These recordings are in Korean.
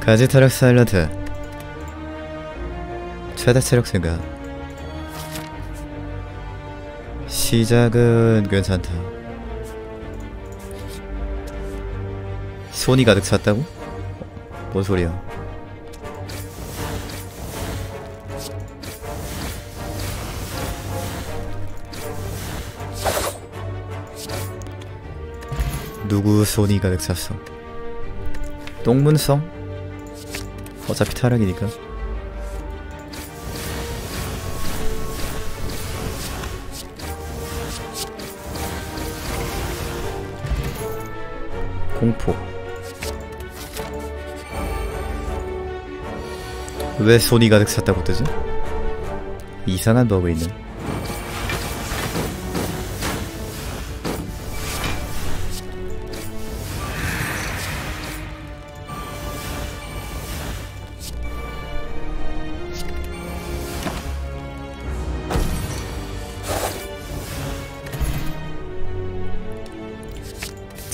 가지 타력 사일런트 최다 체력 생각. 시작은 괜찮다. 손이 가득 찼다고? 뭔 소리야? 누구 손이 가득 찼어? 똥문성? 어차피 타락이니까. 공포. 왜 손이 가득 찼다고 뜨지? 이상한 버그 있네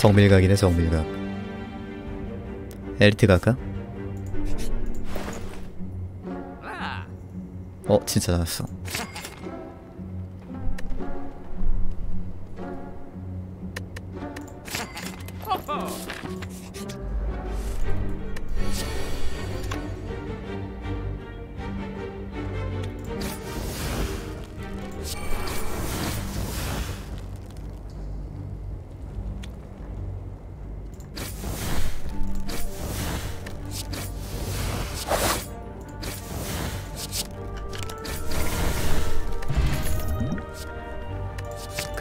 정밀각이네 정밀각 엘리트 갈까? 어 진짜 나왔어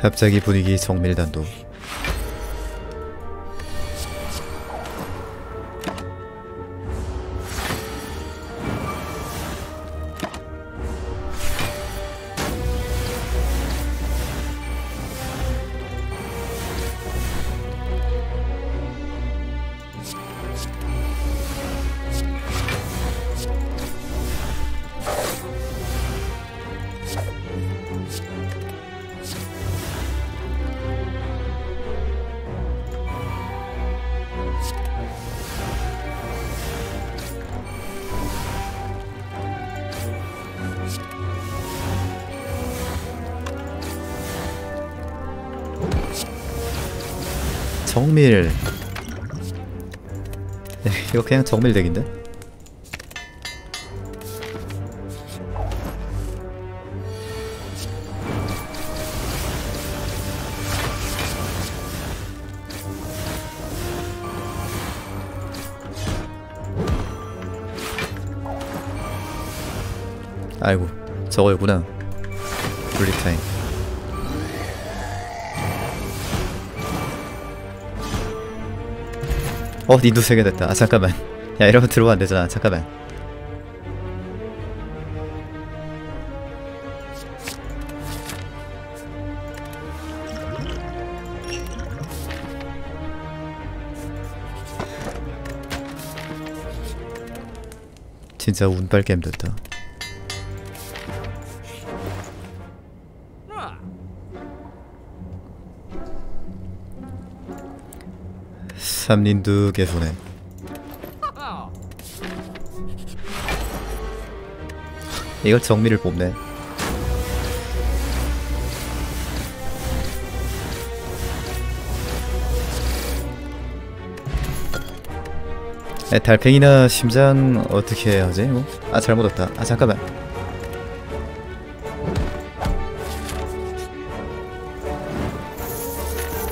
갑자기 분위기 정밀단도 이거 그냥 정밀 덱인데? 아이고 저거였구나 블리타임 어 니도 세 개 됐다. 아 잠깐만. 야 이러면 들어오면 안되잖아. 잠깐만. 진짜 운빨 게임 됐다 삼린두 개손에 이걸 정미를 뽑네 에, 달팽이나 심장 어떻게 하지? 이거? 아 잘못 왔다 아 잠깐만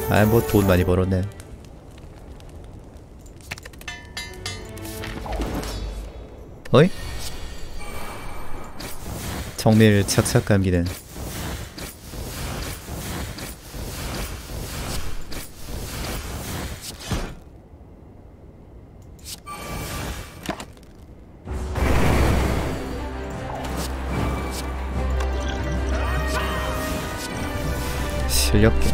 아 뭐 돈 많이 벌었네 어이? 정밀 착착 감기는 실력계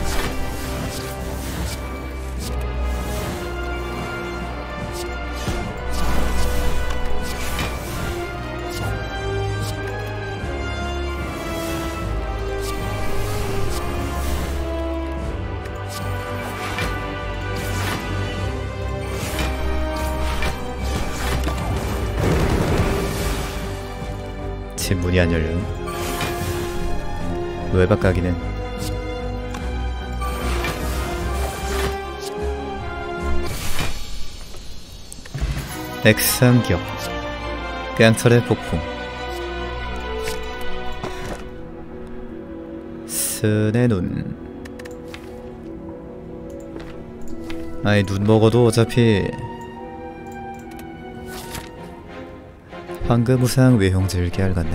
집 문이 안 열려. 외박 가기는. 액상기업 깡철의 폭풍. 스네 눈. 아니 눈 먹어도 어차피 황금 우상 외형질 계열 같네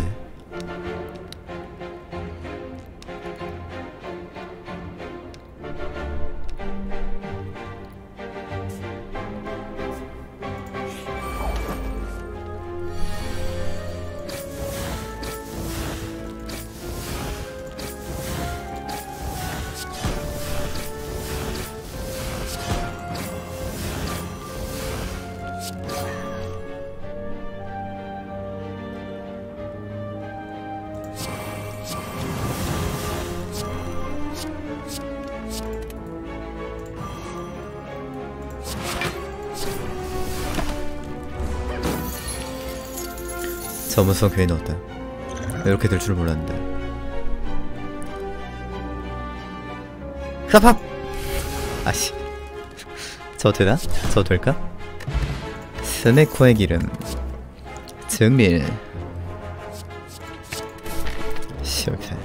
전문성 괜히 넣었다. 이렇게 될 줄 몰랐는데. 흡합! 아씨. 저 되나? 저 될까? 스네코의 기름. 증밀. 실패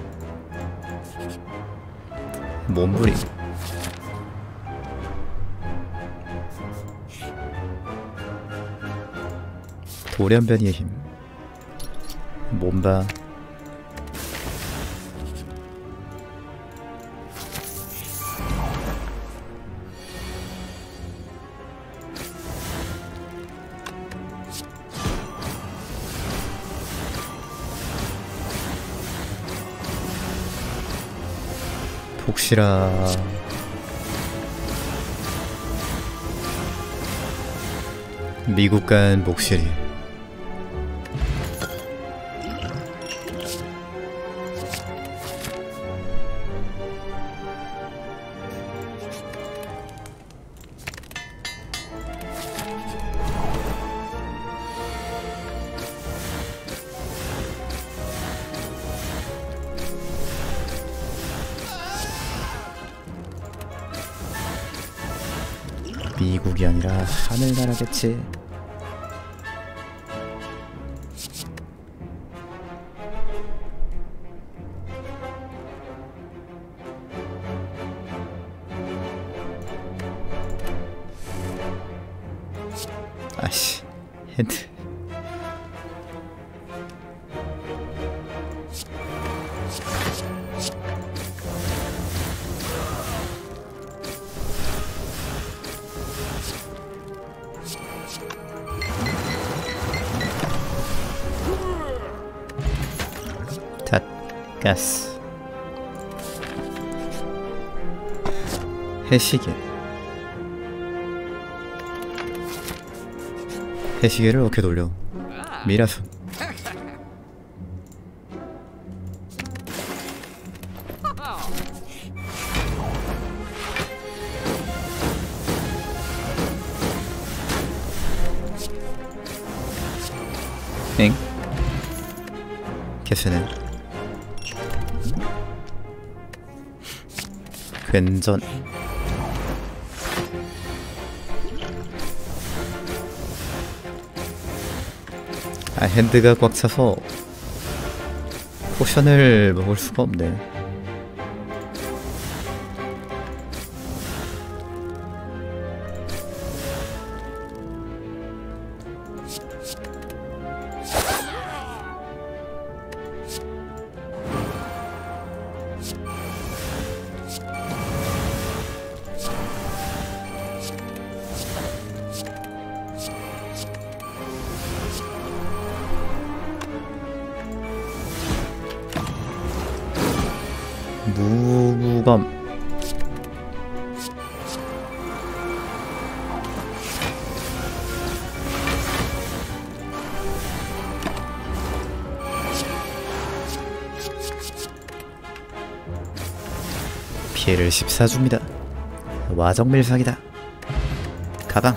몸부림. 돌연변이의 힘 몸바 복시라 미국 간 목실이 미국이 아니라 하늘나라겠지. 닷 가스. 해시계 해시계를 어떻게 돌려. 미라손 전 아 핸드가 꽉 차서 포션을 먹을 수가 없네 14줍니다 와정밀상이다 가방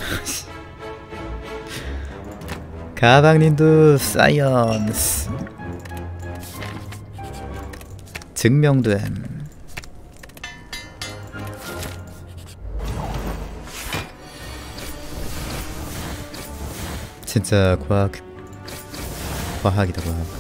가방님도 사이언스 증명됨. 진짜 과학 과학이다 과학.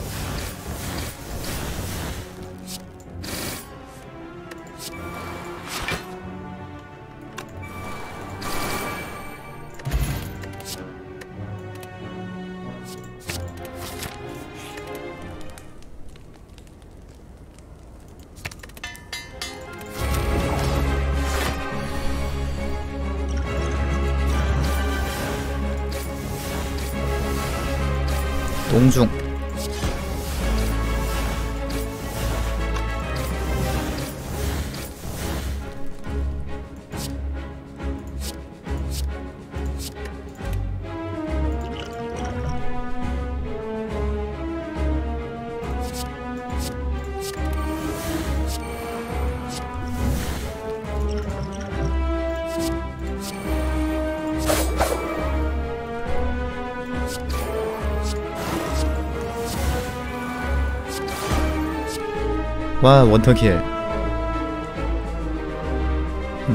와 원턴킬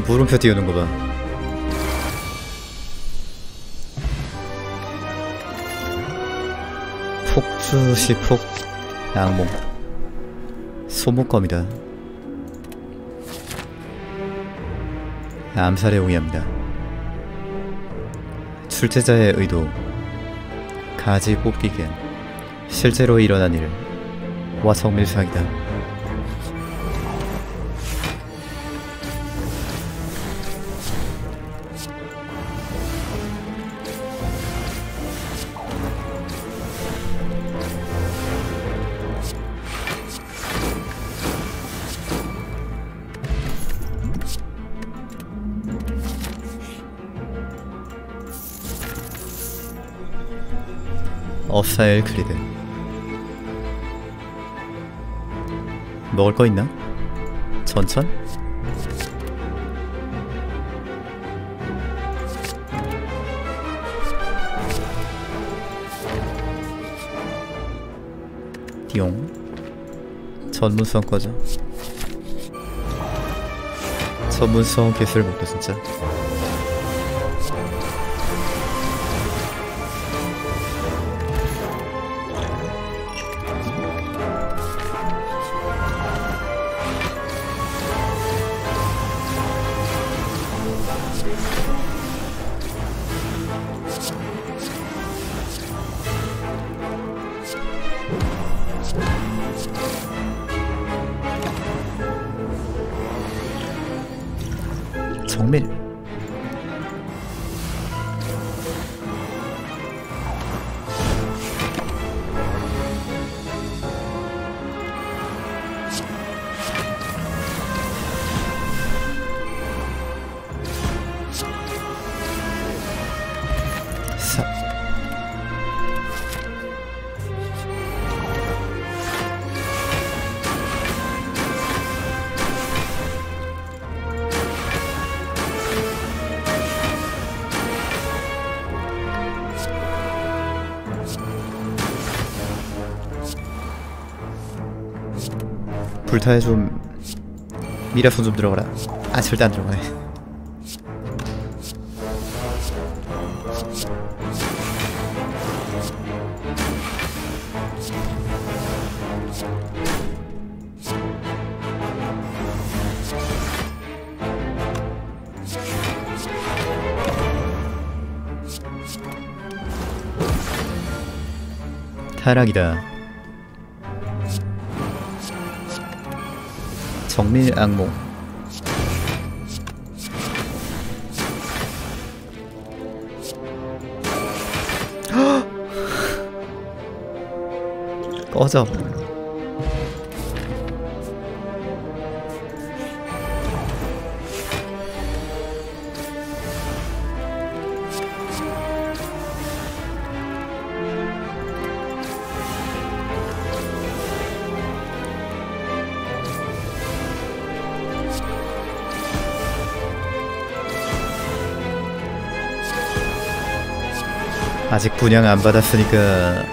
물음표 띄우는 거봐. 폭주시폭 악몽 소목검이다. 암살에 용이합니다. 출제자의 의도. 가지 뽑기겐 실제로 일어난 일. 와성밀상이다 어사엘 클리드 먹을 거 있나? 전천? 띠용 전문성 꺼져 전문성 개수를 먹다 진짜 불타에 좀 미라 손 좀 들어가라. 아 절대 안 들어가네. 타락이다 정밀 악몽. 꺼져 아직 분양 안 받았으니까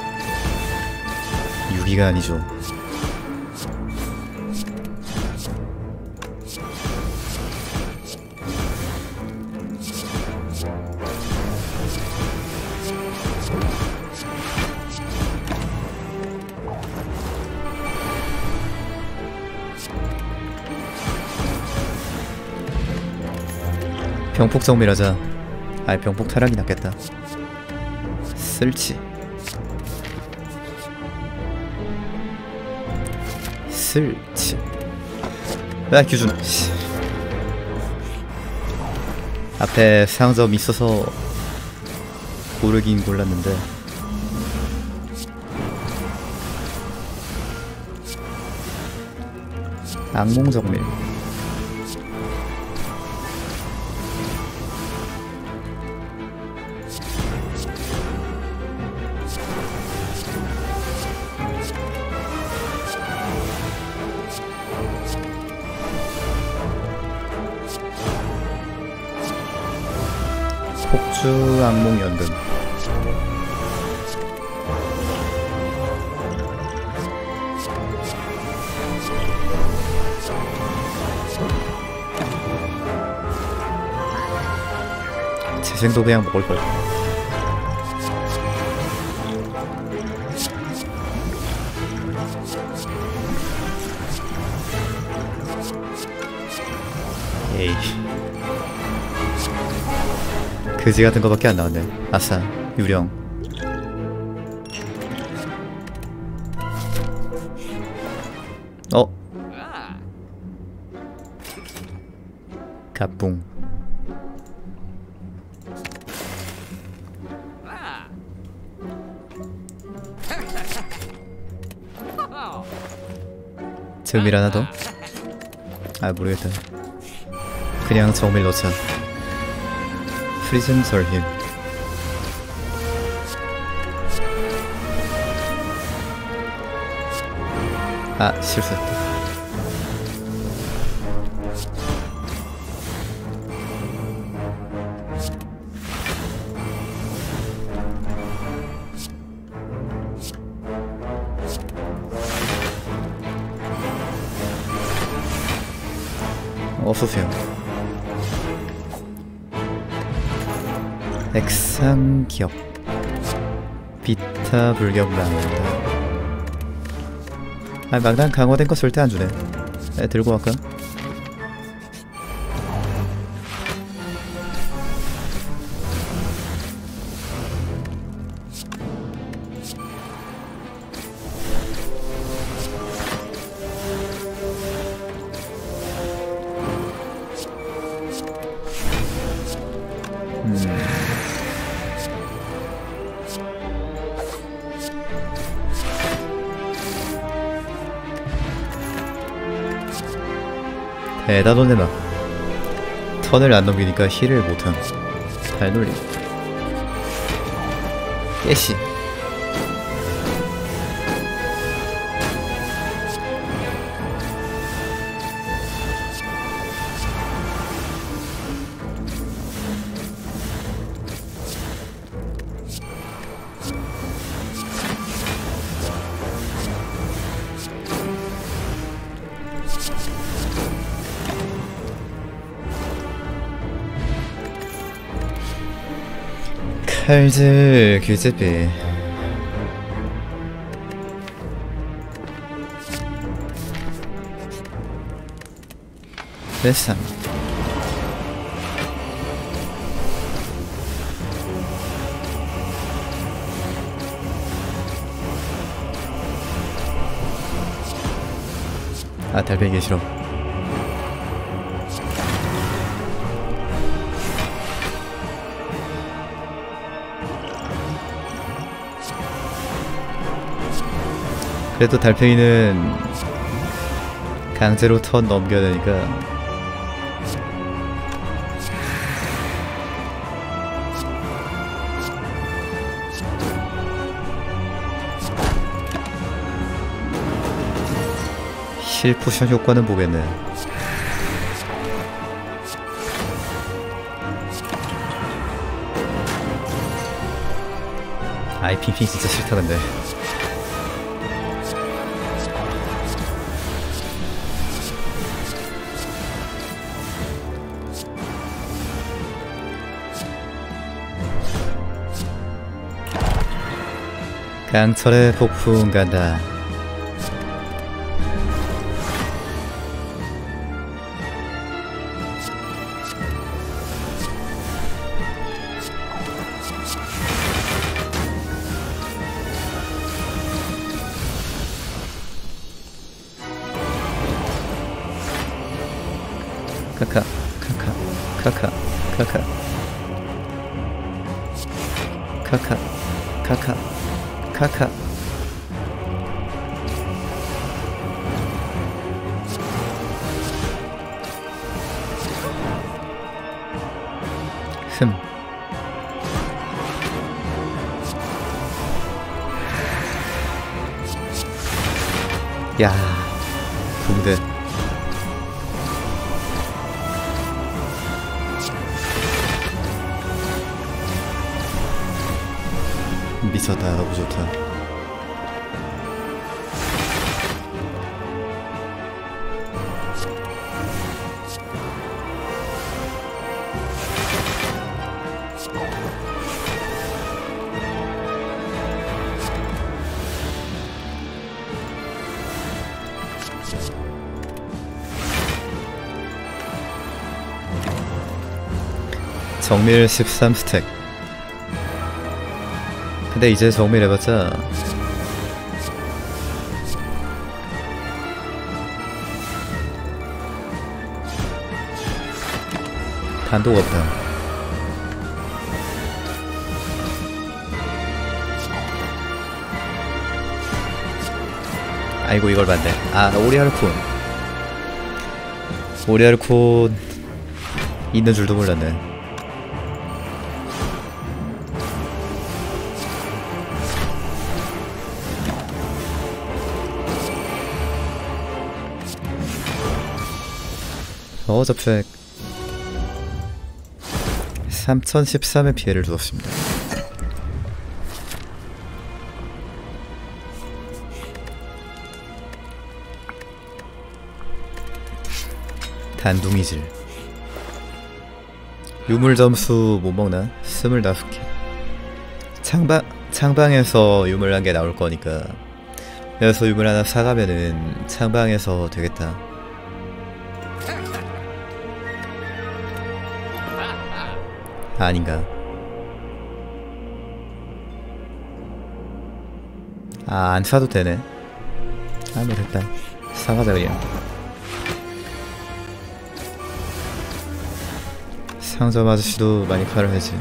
유기가 아니죠. 병폭 정밀하자. 아예 병폭 타락이 낫겠다. 쓸지. 쓸지. 아 규준. 씨. 앞에 상점 있어서 고르긴 골랐는데 악몽 정밀. 악몽 연금. 재생도 그냥 먹을 걸. 에이. 그지 같은 거밖에 안 나왔네. 아싸, 유령. 어? 가뿡. 정밀 하나 더? 아 모르겠다. 그냥 정밀 넣자. 프리즘 설힘. 아 실수했 액상기업 비타 불격 망당 아 망당 강화된 거 절대 안 주네 에, 들고 갈까? 에다 돈내놔. 턴을 안 넘기니까 힐을 못함. 발놀림. 깨시 칼즈 규제비 됐어. 아 달팽이 싫어 그래도 달팽이는 강제로 턴 넘겨야 되니까. 실 포션 효과는 보겠네. IPP 진짜 싫다 근데 강철의 폭풍 간다. 미쳤다, 너무 좋다. 정밀 13스택. 근데 이제 정밀 해봤자 단독 없다. 아이고 이걸 봤네. 아 오리알콘. 오리알콘 있는 줄도 몰랐네. 어저팩 3013의 피해를 주었습니다. 단둥이질 유물 점수 못 먹나? 25개 창방, 창방에서 유물 한 개 나올 거니까 여기서 유물 하나 사가면은 창방에서 되겠다 아닌가? 아안 사도 되네. 아 뭐 됐다. 사가자 그냥. 상점 아저씨도 많이 해지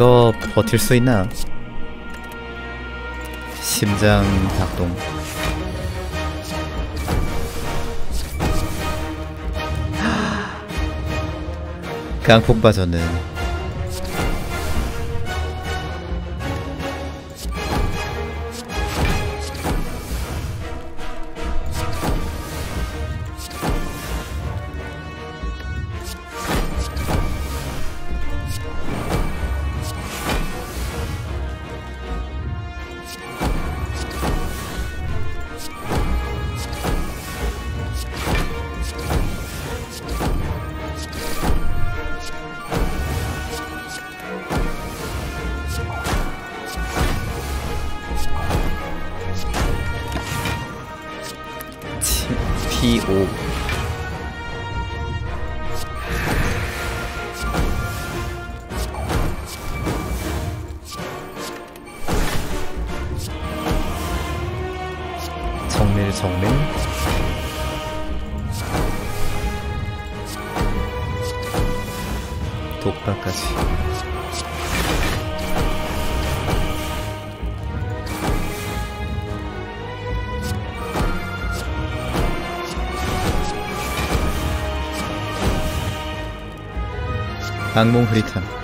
이거 버틸 수 있나? 심장 작동. 깡폭 빠졌는. 정밀 독박까지. 악몽 흐릿함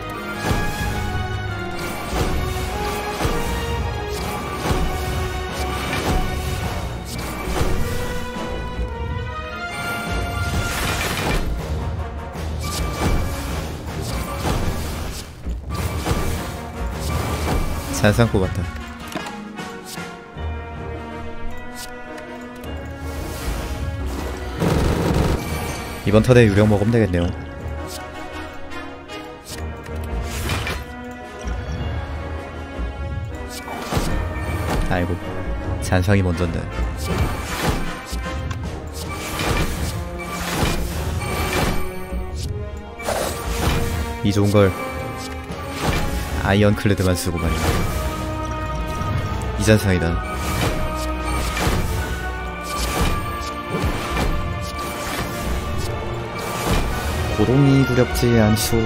산상코 같아. 이번 턴에 유령 먹으면 되겠네요. 아이고 잔상이 먼저인데. 이 좋은걸 아이언클레드만 쓰고 말이야. 이 잔상이다. 고동이 두렵지 않소.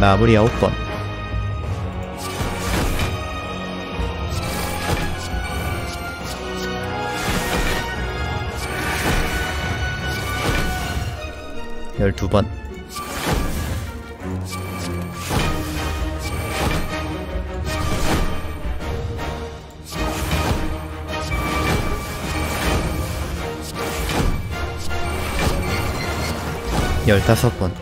마무리 아홉 번 열두 번. 열다섯 번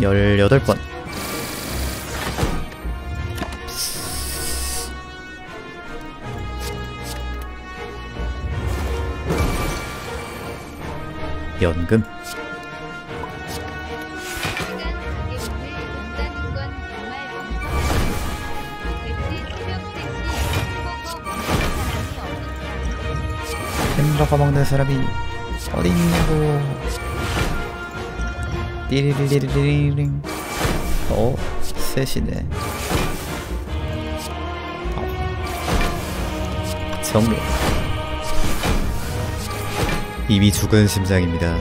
열여덟 번 연금 시간 가게 오늘 온다는 건 정말 멍청하다. 대체 새벽 3시 햄버거 먹는 사람이 어딨냐. 햄버거 먹는 사람이 어디 있냐고 띠리리리리링. 어? 셋이네. 정리 이미 죽은 심장입니다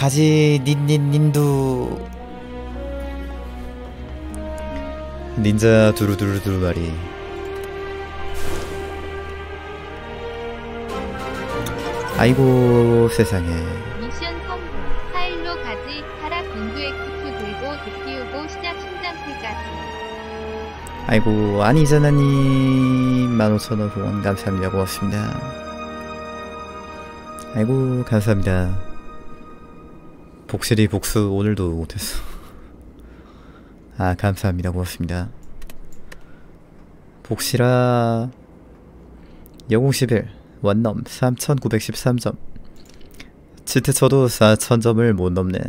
가지 닌닌 닌두. 닌자 두루두루두루 말이. 아이고 세상에. 미션 성공. 파일로 가지 타락 인도 엑스큐 들고 득기우고 시작 심장패까지. 아이고 아니잖아님 15,000원 후원 감사합니다. 고맙습니다. 아이고 감사합니다 복실이 복수 오늘도 못했어. 아 감사합니다. 고맙습니다. 복실아 영웅 11 원넘 3913점. 치트 쳐도 4000점을 못 넘네